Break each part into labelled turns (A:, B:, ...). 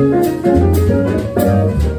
A: Thank you.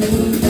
A: you.